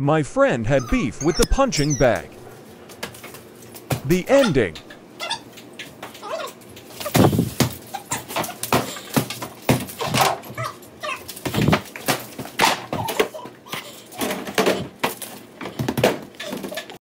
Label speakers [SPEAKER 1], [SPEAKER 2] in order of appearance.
[SPEAKER 1] My friend had beef with the punching bag. The ending